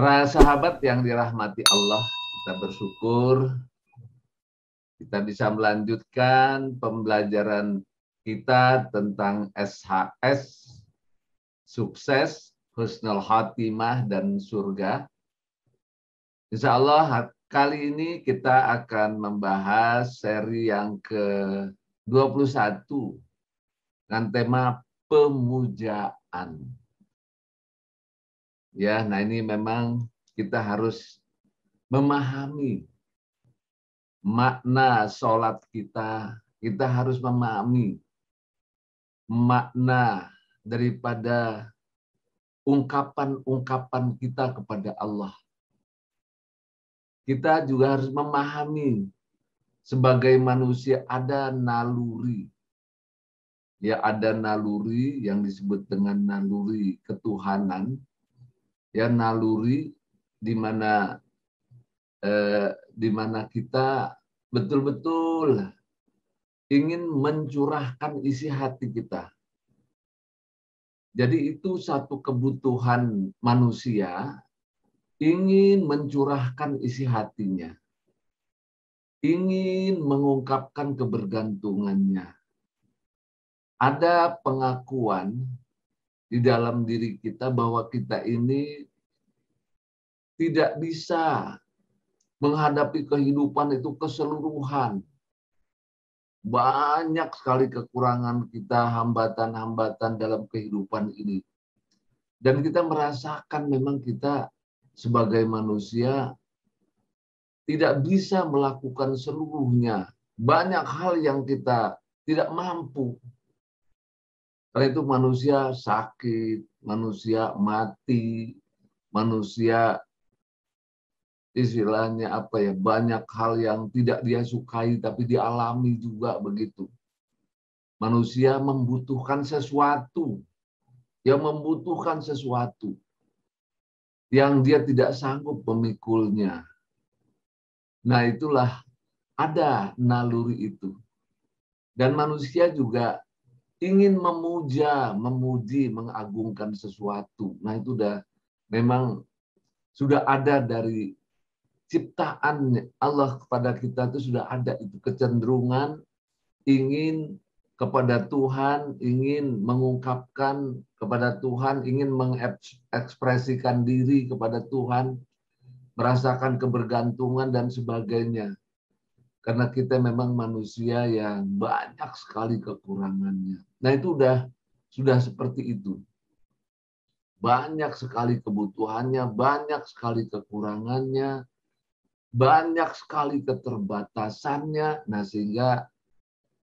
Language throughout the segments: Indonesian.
Para sahabat yang dirahmati Allah, kita bersyukur kita bisa melanjutkan pembelajaran kita tentang SHS, sukses, husnul khatimah, dan surga. Insya Allah kali ini kita akan membahas seri yang ke-21 dengan tema pemujaan. Ya, nah ini memang kita harus memahami makna sholat kita, kita harus memahami makna daripada ungkapan-ungkapan kita kepada Allah. Kita juga harus memahami sebagai manusia ada naluri. Ya ada naluri yang disebut dengan naluri ketuhanan. Ya naluri di mana eh, di mana kita betul-betul ingin mencurahkan isi hati kita. Jadi itu satu kebutuhan manusia ingin mencurahkan isi hatinya. Ingin mengungkapkan kebergantungannya. Ada pengakuan di dalam diri kita bahwa kita ini tidak bisa menghadapi kehidupan itu keseluruhan. Banyak sekali kekurangan kita, hambatan-hambatan dalam kehidupan ini. Dan kita merasakan memang kita sebagai manusia tidak bisa melakukan seluruhnya. Banyak hal yang kita tidak mampu. Karena itu manusia sakit, manusia mati, manusia istilahnya apa ya banyak hal yang tidak dia sukai tapi dialami juga begitu. Manusia membutuhkan sesuatu. Yang membutuhkan sesuatu yang dia tidak sanggup memikulnya. Nah itulah ada naluri itu. Dan manusia juga ingin memuja memuji mengagungkan sesuatu nah itu udah memang sudah ada dari ciptaan Allah kepada kita itu sudah ada itu kecenderungan ingin kepada Tuhan, ingin mengungkapkan kepada Tuhan, ingin mengekspresikan diri kepada Tuhan, merasakan kebergantungan dan sebagainya. Karena kita memang manusia yang banyak sekali kekurangannya. Nah itu udah sudah seperti itu. Banyak sekali kebutuhannya, banyak sekali kekurangannya, banyak sekali keterbatasannya. Nah, sehingga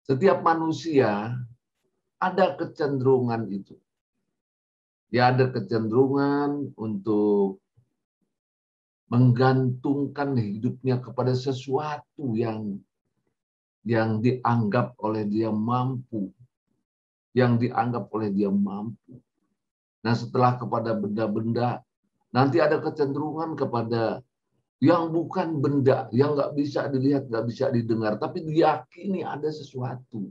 setiap manusia ada kecenderungan itu. Ya ada kecenderungan untuk menggantungkan hidupnya kepada sesuatu yang yang dianggap oleh dia mampu, yang dianggap oleh dia mampu. Nah, setelah kepada benda-benda, nanti ada kecenderungan kepada yang bukan benda, yang nggak bisa dilihat, nggak bisa didengar, tapi diyakini ada sesuatu.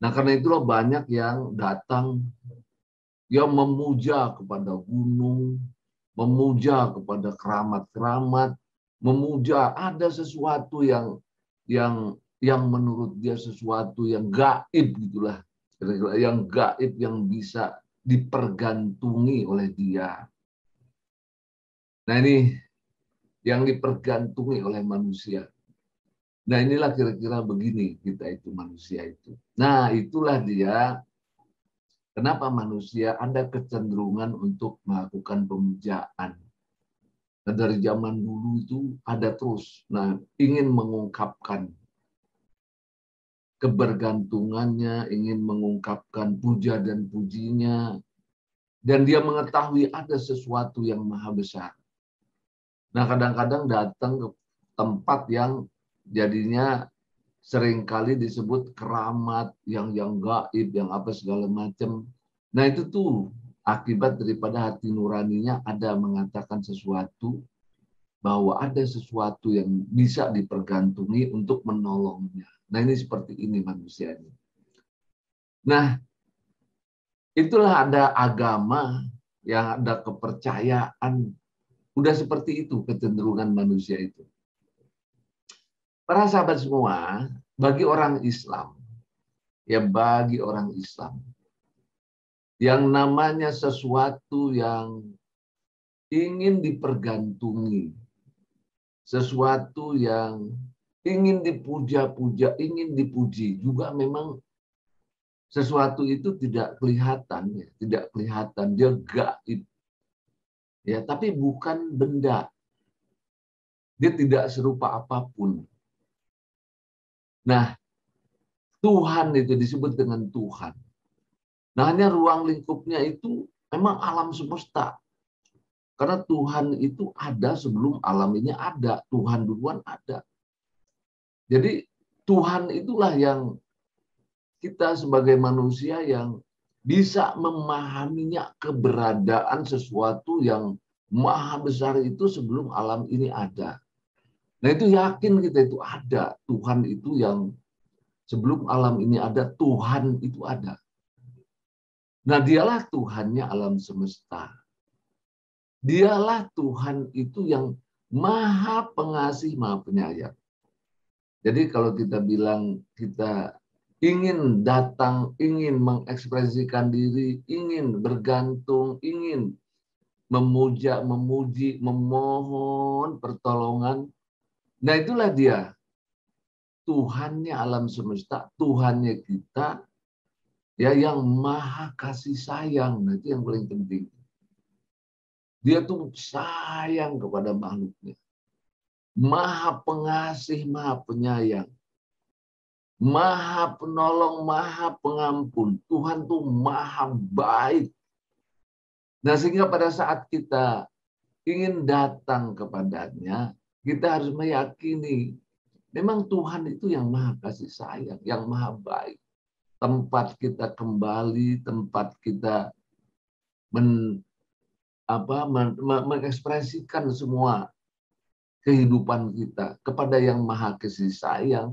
Nah karena itulah banyak yang datang yang memuja kepada gunung, memuja kepada keramat-keramat, memuja ada sesuatu yang yang yang menurut dia sesuatu yang gaib gitulah, yang gaib yang bisa dipergantungi oleh dia. Nah ini yang dipergantungi oleh manusia. Nah inilah kira-kira begini kita itu manusia itu. Nah itulah dia kenapa manusia ada kecenderungan untuk melakukan pemujaan. Nah, dari zaman dulu itu ada terus. Nah ingin mengungkapkan kebergantungannya, ingin mengungkapkan puja dan pujinya, dan dia mengetahui ada sesuatu yang maha besar. Nah, kadang-kadang datang ke tempat yang jadinya sering kali disebut keramat, yang yang gaib, yang apa segala macam. Nah, itu tuh akibat daripada hati nuraninya ada mengatakan sesuatu bahwa ada sesuatu yang bisa dipergantungi untuk menolongnya. Nah, ini seperti ini manusia ini. Nah, Itulah ada agama, yang ada kepercayaan. Udah seperti itu kecenderungan manusia itu. Para sahabat semua, bagi orang Islam, ya bagi orang Islam, yang namanya sesuatu yang ingin dipergantungi, sesuatu yang ingin dipuja-puja, ingin dipuji, juga memang sesuatu itu tidak kelihatan, ya, tidak kelihatan, dia gaib. Ya, tapi bukan benda. Dia tidak serupa apa pun. Nah, Tuhan itu disebut dengan Tuhan. Nah, hanya ruang lingkupnya itu memang alam semesta. Karena Tuhan itu ada sebelum alam ini ada. Tuhan duluan ada. Jadi Tuhan itulah yang kita sebagai manusia yang bisa memahaminya keberadaan sesuatu yang maha besar itu sebelum alam ini ada. Nah itu yakin kita itu ada. Tuhan itu yang sebelum alam ini ada, Tuhan itu ada. Nah dialah Tuhannya alam semesta. Dialah Tuhan itu yang maha pengasih, maha penyayang. Jadi kalau kita bilang kita ingin datang, ingin mengekspresikan diri, ingin bergantung, ingin memuja, memuji, memohon pertolongan. Nah itulah dia. Tuhannya alam semesta, Tuhannya kita, ya yang maha kasih sayang. Nah itu yang paling penting. Dia tuh sayang kepada makhluknya maha pengasih, maha penyayang, maha penolong, maha pengampun. Tuhan tuh maha baik. Nah sehingga pada saat kita ingin datang kepadanya, kita harus meyakini memang Tuhan itu yang maha kasih sayang, yang maha baik. Tempat kita kembali, tempat kita men, apa, men, mengekspresikan semua kehidupan kita kepada yang maha kasih sayang,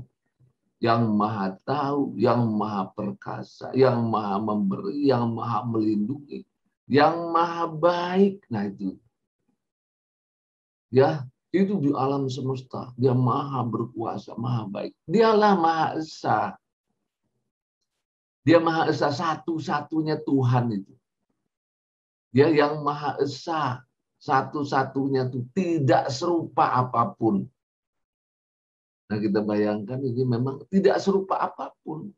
yang maha tahu, yang maha perkasa, yang maha memberi, yang maha melindungi, yang maha baik. Nah itu. Ya, itu di alam semesta. Dia maha berkuasa, maha baik. Dialah maha esa. Dia maha esa satu-satunya Tuhan itu. Dia yang maha esa satu-satunya itu tidak serupa apa pun. Nah kita bayangkan ini memang tidak serupa apa pun.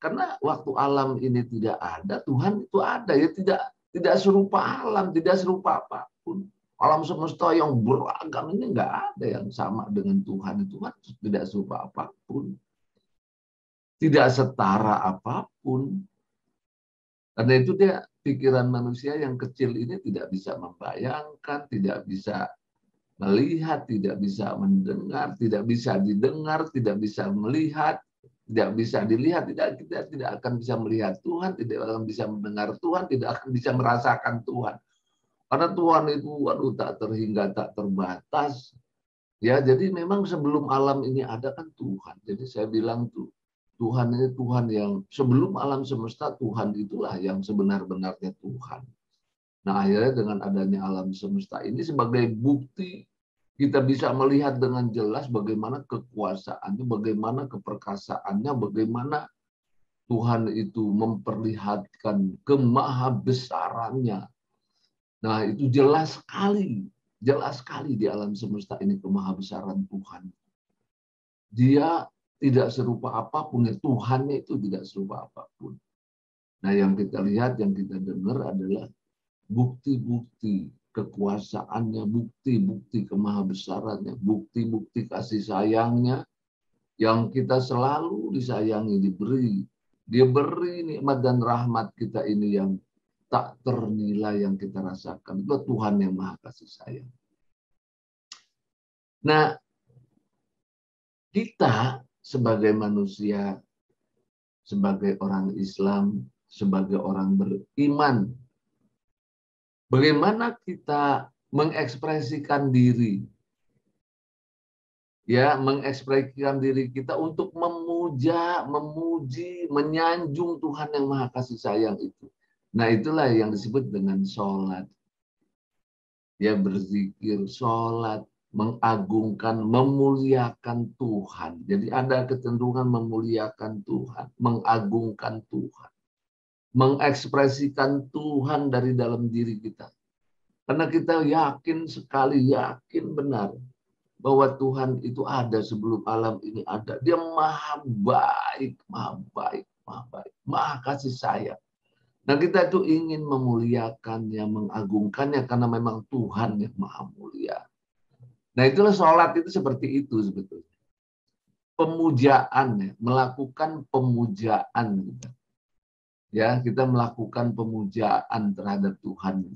Karena waktu alam ini tidak ada, Tuhan itu ada ya tidak tidak serupa alam, tidak serupa apa pun. Alam semesta yang beragam ini nggak ada yang sama dengan Tuhan. Tuhan tidak serupa apa pun. Tidak setara apa pun. Karena itu dia pikiran manusia yang kecil ini tidak bisa membayangkan, tidak bisa melihat, tidak bisa mendengar, tidak bisa didengar, tidak bisa melihat, tidak bisa dilihat, tidak kita tidak akan bisa melihat Tuhan, tidak akan bisa mendengar Tuhan, tidak akan bisa merasakan Tuhan. Karena Tuhan itu waduh tak terhingga, tak terbatas. Ya, jadi memang sebelum alam ini ada kan Tuhan. Jadi saya bilang tuh Tuhan ini Tuhan yang sebelum alam semesta Tuhan itulah yang sebenar-benarnya Tuhan. Nah akhirnya dengan adanya alam semesta ini sebagai bukti kita bisa melihat dengan jelas bagaimana kekuasaannya, bagaimana keperkasaannya, bagaimana Tuhan itu memperlihatkan kemahabesarannya. Nah itu jelas sekali, jelas sekali di alam semesta ini kemahabesaran Tuhan. Dia tidak serupa apa pun. Ya, Tuhannya itu tidak serupa apa pun. Nah yang kita lihat, yang kita dengar adalah bukti-bukti kekuasaannya, bukti-bukti kemahabesarannya, bukti-bukti kasih sayangnya yang kita selalu disayangi, diberi. Dia beri nikmat dan rahmat kita ini yang tak ternilai yang kita rasakan. Itu Tuhan yang maha kasih sayang. Nah, kita sebagai manusia, sebagai orang Islam, sebagai orang beriman. Bagaimana kita mengekspresikan diri ya mengekspresikan diri kita untuk memuja, memuji, menyanjung Tuhan yang Maha Kasih Sayang itu. Nah itulah yang disebut dengan sholat. Ya berzikir, sholat, mengagungkan, memuliakan Tuhan. Jadi ada kecenderungan memuliakan Tuhan, mengagungkan Tuhan. Mengekspresikan Tuhan dari dalam diri kita. Karena kita yakin sekali, yakin benar bahwa Tuhan itu ada sebelum alam ini ada. Dia maha baik, maha baik, maha baik, maha kasih sayang. Nah kita itu ingin memuliakannya, mengagungkannya karena memang Tuhan yang maha mulia. Nah itulah sholat itu seperti itu sebetulnya. Pemujaan, ya, melakukan pemujaan. Ya, kita melakukan pemujaan terhadap Tuhan.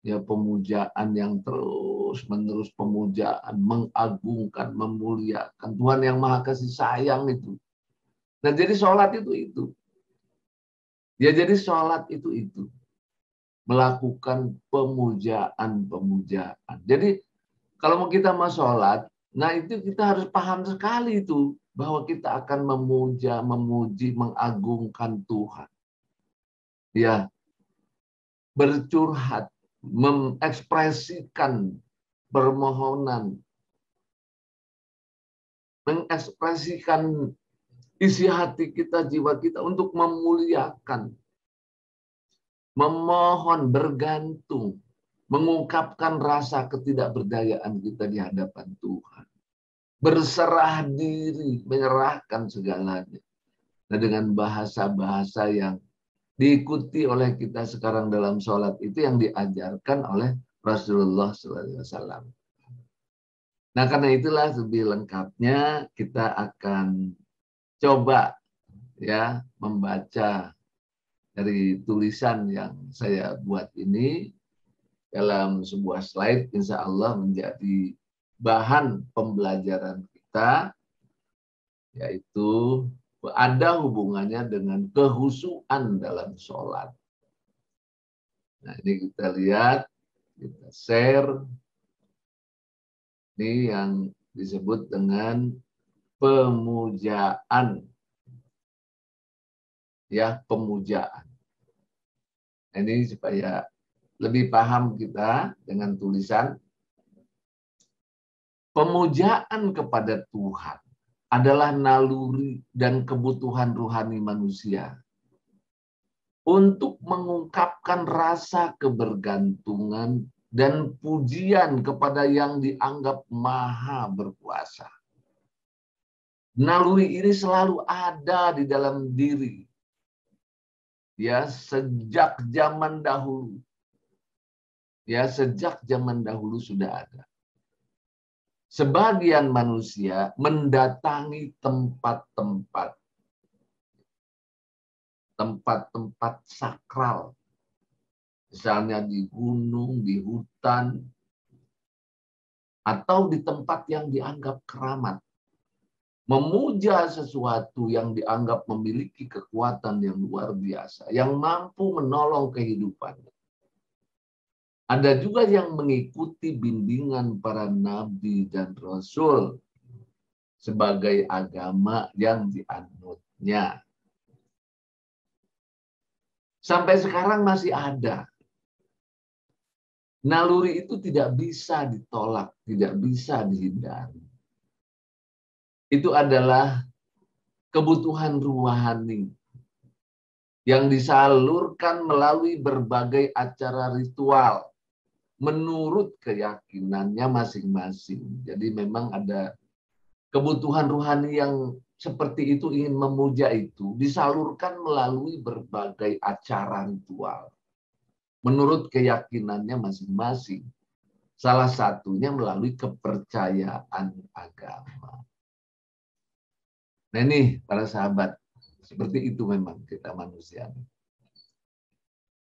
Ya, pemujaan yang terus menerus pemujaan, mengagungkan, memuliakan Tuhan yang maha kasih sayang itu. Nah jadi sholat itu itu Ya jadi sholat itu itu. Melakukan pemujaan-pemujaan. Jadi kalau mau kita mau sholat, nah itu kita harus paham sekali itu. Bahwa kita akan memuja, memuji, mengagungkan Tuhan. Ya, bercurhat, mengekspresikan permohonan, mengekspresikan isi hati kita, jiwa kita untuk memuliakan, memohon, bergantung, mengungkapkan rasa ketidakberdayaan kita di hadapan Tuhan. Berserah diri, menyerahkan segalanya. Nah, dengan bahasa-bahasa yang diikuti oleh kita sekarang dalam sholat itu yang diajarkan oleh Rasulullah SAW. Nah, karena itulah lebih lengkapnya kita akan coba ya membaca dari tulisan yang saya buat ini dalam sebuah slide insya Allah menjadi bahan pembelajaran kita yaitu ada hubungannya dengan kehusuan dalam sholat. Nah ini kita lihat, kita share. Ini yang disebut dengan pemujaan. Ya, pemujaan. Ini supaya lebih paham kita dengan tulisan pemujaan kepada Tuhan adalah naluri dan kebutuhan rohani manusia untuk mengungkapkan rasa kebergantungan dan pujian kepada yang dianggap maha berkuasa. Naluri ini selalu ada di dalam diri. Ya, sejak zaman dahulu. Ya, sejak zaman dahulu sudah ada. Sebagian manusia mendatangi tempat-tempat tempat-tempat sakral. Misalnya di gunung, di hutan, atau di tempat yang dianggap keramat memuja sesuatu yang dianggap memiliki kekuatan yang luar biasa, yang mampu menolong kehidupannya. Ada juga yang mengikuti bimbingan para nabi dan rasul sebagai agama yang dianutnya. Sampai sekarang masih ada. Naluri itu tidak bisa ditolak, tidak bisa dihindari itu adalah kebutuhan ruhani yang disalurkan melalui berbagai acara ritual menurut keyakinannya masing-masing. Jadi memang ada kebutuhan ruhani yang seperti itu ingin memuja itu disalurkan melalui berbagai acara ritual menurut keyakinannya masing-masing. Salah satunya melalui kepercayaan agama. Nah ini para sahabat, seperti itu memang kita manusia.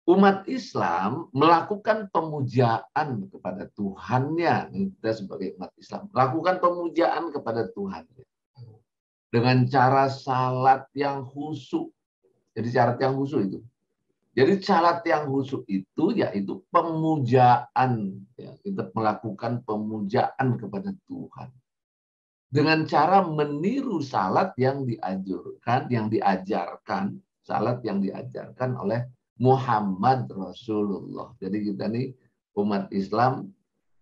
Umat Islam melakukan pemujaan kepada Tuhannya. Kita sebagai umat Islam melakukan pemujaan kepada Tuhan dengan cara salat yang khusyuk. Jadi syarat yang khusyuk itu. Jadi syarat yang khusyuk itu yaitu pemujaan. Ya, kita melakukan pemujaan kepada Tuhan dengan cara meniru salat yang dianjurkan, yang diajarkan, salat yang diajarkan oleh Muhammad Rasulullah. Jadi kita nih umat Islam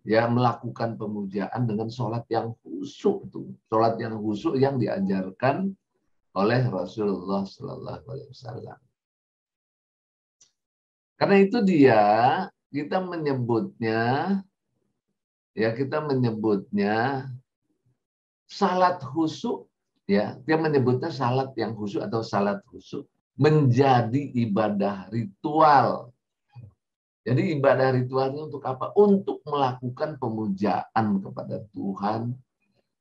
ya melakukan pemujaan dengan sholat yang khusyuk tuh. Sholat yang khusyuk yang diajarkan oleh Rasulullah Sallallahu Alaihi Wasallam. Karena itu dia kita menyebutnya ya kita menyebutnya salat khusyuk ya dia menyebutnya salat yang khusyuk atau salat khusyuk menjadi ibadah ritual. Jadi ibadah ritualnya untuk apa? Untuk melakukan pemujaan kepada Tuhan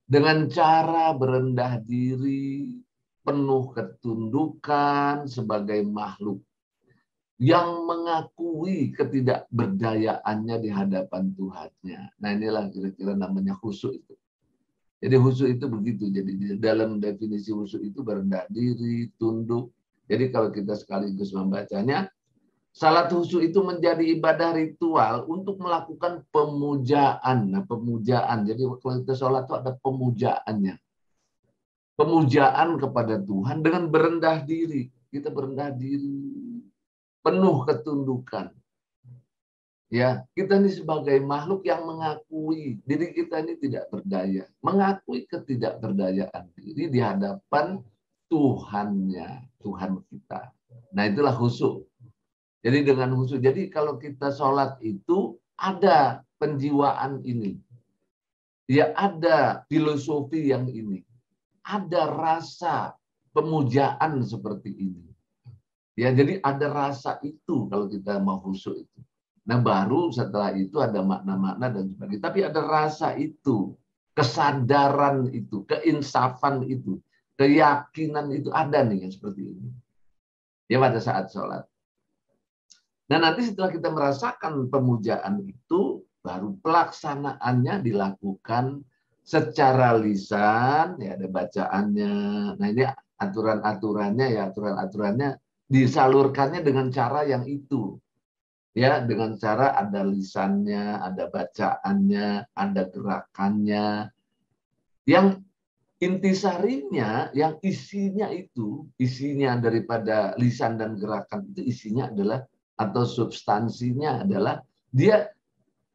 dengan cara berendah diri, penuh ketundukan sebagai makhluk yang mengakui ketidakberdayaannya di hadapan Tuhannya. Nah inilah kira-kira namanya khusyuk itu. Jadi khusyuk itu begitu. Jadi dalam definisi khusyuk itu berendah diri, tunduk, jadi kalau kita sekaligus membacanya, salat khusyuk itu menjadi ibadah ritual untuk melakukan pemujaan. Nah, pemujaan. Jadi kalau kita sholat itu ada pemujaannya. Pemujaan kepada Tuhan dengan berendah diri. Kita berendah diri. Penuh ketundukan. Ya, kita ini sebagai makhluk yang mengakui diri kita ini tidak berdaya, mengakui ketidakberdayaan diri di hadapan Tuhannya, Tuhan kita. Nah itulah khusyuk. Jadi dengan khusyuk. Jadi kalau kita sholat itu ada penjiwaan ini. Ya ada filosofi yang ini. Ada rasa pemujaan seperti ini. Ya jadi ada rasa itu kalau kita mau khusyuk itu. Nah baru setelah itu ada makna-makna dan sebagainya. Tapi ada rasa itu, kesadaran itu, keinsafan itu keyakinan itu ada nih yang seperti ini. Ya pada saat sholat. Nah nanti setelah kita merasakan pemujaan itu, baru pelaksanaannya dilakukan secara lisan, ya ada bacaannya. Nah ini aturan-aturannya ya aturan-aturannya disalurkannya dengan cara yang itu. Ya, dengan cara ada lisannya, ada bacaannya, ada gerakannya. Yang intisarinya yang isinya itu, isinya daripada lisan dan gerakan itu isinya adalah atau substansinya adalah dia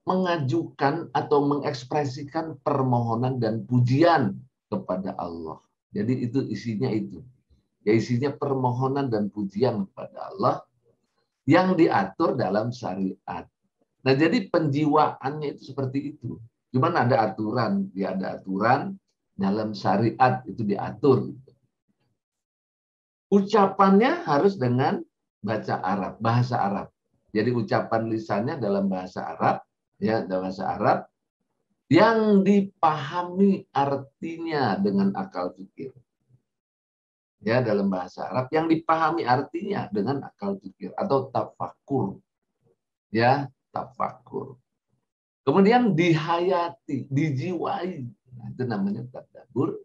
mengajukan atau mengekspresikan permohonan dan pujian kepada Allah. Jadi itu isinya itu. Ya isinya permohonan dan pujian kepada Allah yang diatur dalam syariat. Nah, jadi penjiwaannya itu seperti itu. Cuman ada aturan, ya ada aturan dalam syariat itu diatur. Ucapannya harus dengan baca Arab, bahasa Arab. Jadi ucapan lisannya dalam bahasa Arab, ya dalam bahasa Arab yang dipahami artinya dengan akal pikir. Ya, dalam bahasa Arab yang dipahami artinya dengan akal pikir atau tafakur. Ya, tafakur. Kemudian dihayati, dijiwai Nah, itu namanya tadabur.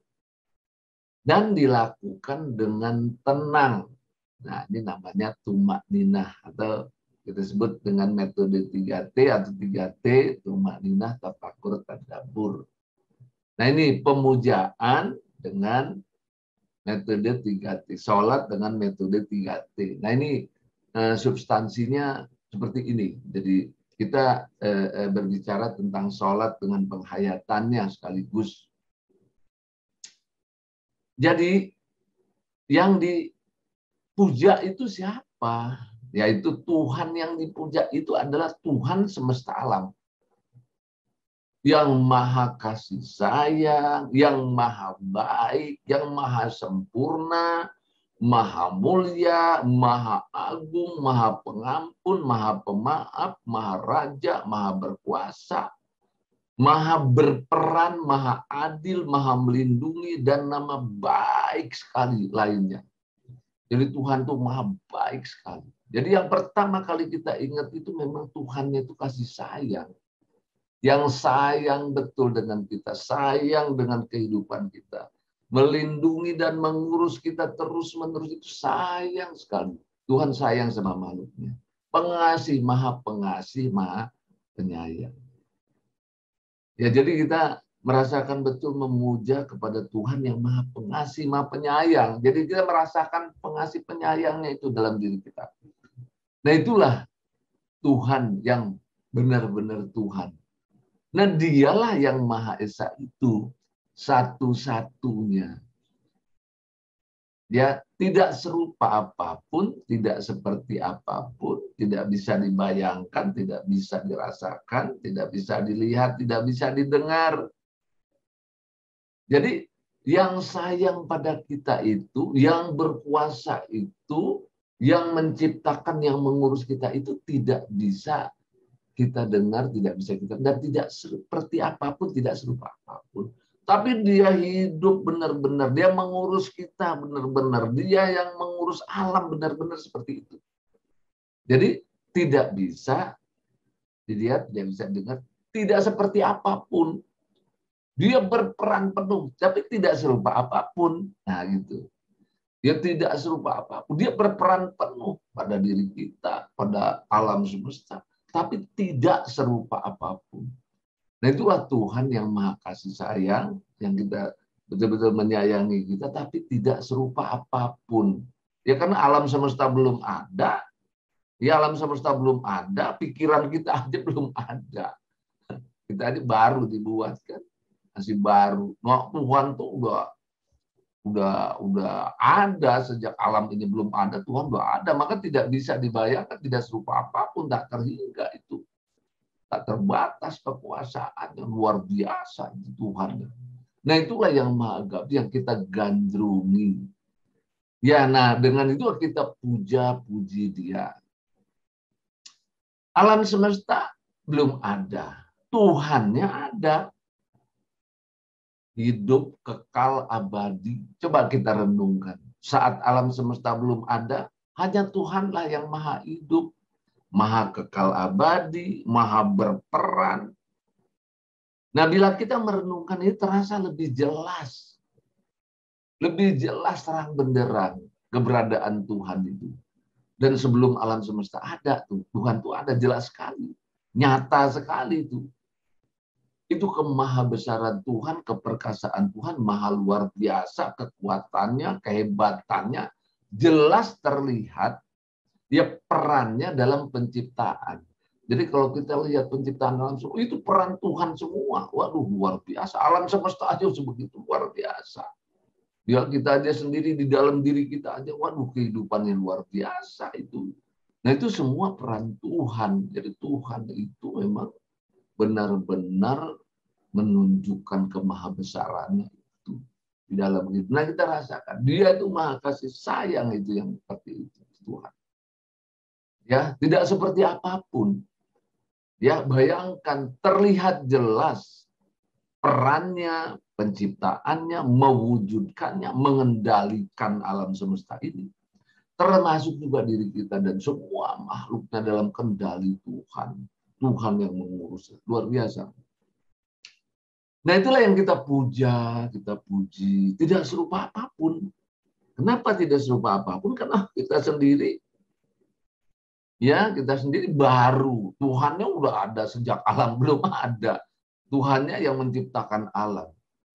Dan dilakukan dengan tenang. Nah, ini namanya tumak ninah atau kita sebut dengan metode 3T atau 3T, tumak ninah, tafakur, tadabur. Nah, ini pemujaan dengan metode 3T. Sholat dengan metode 3T. Nah, ini eh, substansinya seperti ini. Jadi kita eh, eh, berbicara tentang sholat dengan penghayatannya sekaligus. Jadi yang dipuja itu siapa? Yaitu Tuhan yang dipuja itu adalah Tuhan semesta alam. Yang maha kasih sayang, yang maha baik, yang maha sempurna, maha mulia, maha agung, maha pengampun, maha pemaaf, maha raja, maha berkuasa, maha berperan, maha adil, maha melindungi, dan nama baik sekali lainnya. Jadi Tuhan itu maha baik sekali. Jadi yang pertama kali kita ingat itu memang Tuhannya itu kasih sayang. Yang sayang betul dengan kita, sayang dengan kehidupan kita melindungi dan mengurus kita terus-menerus itu sayang sekali. Tuhan sayang sama makhluknya. Pengasih, maha pengasih, maha penyayang. Ya jadi kita merasakan betul memuja kepada Tuhan yang maha pengasih, maha penyayang. Jadi kita merasakan pengasih penyayangnya itu dalam diri kita. Nah itulah Tuhan yang benar-benar Tuhan. Nah dialah yang Maha Esa itu satu-satunya. Ya, tidak serupa apa pun, tidak seperti apa pun, tidak bisa dibayangkan, tidak bisa dirasakan, tidak bisa dilihat, tidak bisa didengar. Jadi yang sayang pada kita itu, yang berkuasa itu, yang menciptakan, yang mengurus kita itu tidak bisa kita dengar, tidak bisa kita dan tidak seperti apa pun, tidak serupa apa pun. Tapi dia hidup benar-benar, dia mengurus kita benar-benar, dia yang mengurus alam benar-benar seperti itu. Jadi tidak bisa dilihat, tidak bisa dengar, tidak seperti apa pun. Dia berperan penuh, tapi tidak serupa apa pun. Nah gitu. Dia tidak serupa apa pun. Dia berperan penuh pada diri kita, pada alam semesta tapi tidak serupa apa pun. Nah itulah Tuhan yang maha kasih sayang, yang kita betul-betul menyayangi kita, tapi tidak serupa apa pun. Ya karena alam semesta belum ada, ya alam semesta belum ada, pikiran kita aja belum ada. Kita aja baru dibuat kan, masih baru. Nah, Tuhan tuh udah udah udah ada sejak alam ini belum ada Tuhan udah ada maka tidak bisa dibayangkan tidak serupa apa pun tak terhingga itu. Tak terbatas kekuasaan yang luar biasa itu Tuhan. Nah itulah yang maha yang kita gandrungi. Ya nah dengan itu kita puja puji dia. Alam semesta belum ada. Tuhannya ada hidup kekal abadi. Coba kita renungkan. Saat alam semesta belum ada, hanya Tuhanlah yang maha hidup, maha kekal abadi, maha berperan. Nah, bila kita merenungkan ini terasa lebih jelas. Lebih jelas terang benderang keberadaan Tuhan itu. Dan sebelum alam semesta ada tuh, Tuhan tuh ada jelas sekali. Nyata sekali itu itu kemahabesaran Tuhan, keperkasaan Tuhan maha luar biasa, kekuatannya, kehebatannya jelas terlihat dia perannya dalam penciptaan. Jadi kalau kita lihat penciptaan alam semua itu peran Tuhan semua. Waduh luar biasa. Alam semesta aja sebegitu luar biasa. Ya kita aja sendiri di dalam diri kita aja, waduh kehidupannya luar biasa itu. Nah itu semua peran Tuhan. Jadi Tuhan itu memang benar-benar menunjukkan kemahabesarannya itu di dalam hidup. Nah kita rasakan dia itu maha kasih sayang itu yang seperti itu Tuhan. Ya tidak seperti apa pun. Ya bayangkan terlihat jelas perannya, penciptaannya, mewujudkannya, mengendalikan alam semesta ini. Termasuk juga diri kita dan semua makhluknya dalam kendali Tuhan Tuhan yang mengurus. Luar biasa. Nah itulah yang kita puja, kita puji. Tidak serupa apa pun. Kenapa tidak serupa apa pun? Karena kita sendiri, ya kita sendiri baru. Tuhannya udah ada sejak alam belum ada. Tuhannya yang menciptakan alam.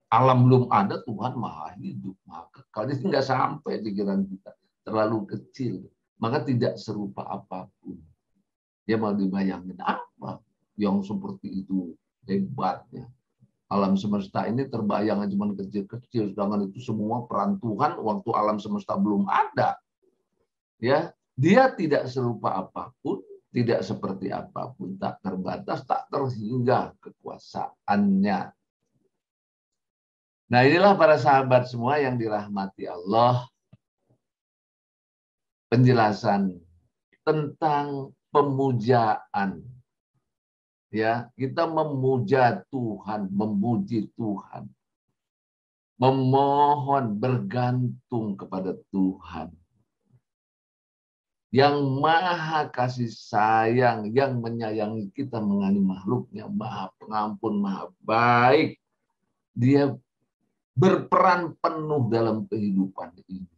Alam belum ada, Tuhan maha hidup, maha kekal. Jadi nggak sampai pikiran kita. Terlalu kecil. Maka tidak serupa apa pun. Dia mau dibayangin yang seperti itu hebatnya. Alam semesta ini terbayang cuma kecil-kecil, sedangkan itu semua peran Tuhan waktu alam semesta belum ada. Ya, dia tidak serupa apa pun, tidak seperti apa pun, tak terbatas, tak terhingga kekuasaannya. Nah inilah para sahabat semua yang dirahmati Allah. Penjelasan tentang pemujaan. Ya, kita memuja Tuhan, memuji Tuhan. Memohon bergantung kepada Tuhan. Yang maha kasih sayang, yang menyayangi kita mengani makhluknya, maha pengampun, maha baik. Dia berperan penuh dalam kehidupan ini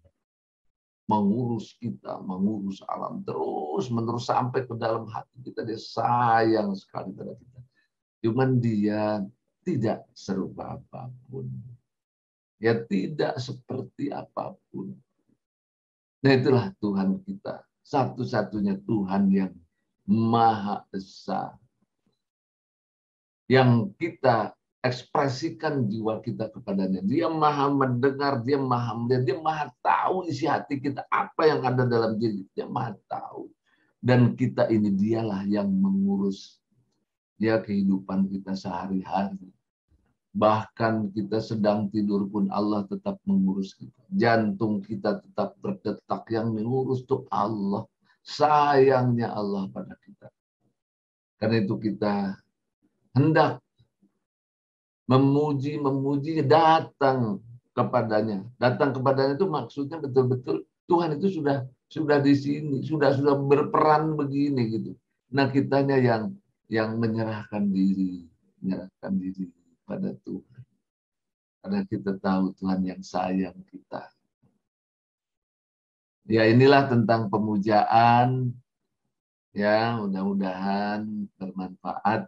mengurus kita, mengurus alam terus menerus sampai ke dalam hati kita dia sayang sekali pada kita. Cuman dia tidak serupa apa pun. Ya tidak seperti apa pun. Nah itulah Tuhan kita. satu-satunya Tuhan yang Maha Esa. Yang kita ekspresikan jiwa kita kepadanya. Dia maha mendengar, dia maha melihat, dia maha tahu isi hati kita, apa yang ada dalam diri. Dia maha tahu. Dan kita ini dialah yang mengurus ya kehidupan kita sehari-hari. Bahkan kita sedang tidur pun Allah tetap mengurus kita. Jantung kita tetap berdetak yang mengurus tuh Allah. Sayangnya Allah pada kita. Karena itu kita hendak memuji, memuji, datang kepadanya. Datang kepadanya itu maksudnya betul-betul Tuhan itu sudah sudah di sini, sudah sudah berperan begini gitu. Nah kitanya yang yang menyerahkan diri, menyerahkan diri pada Tuhan. Karena kita tahu Tuhan yang sayang kita. Ya inilah tentang pemujaan. Ya mudah-mudahan bermanfaat.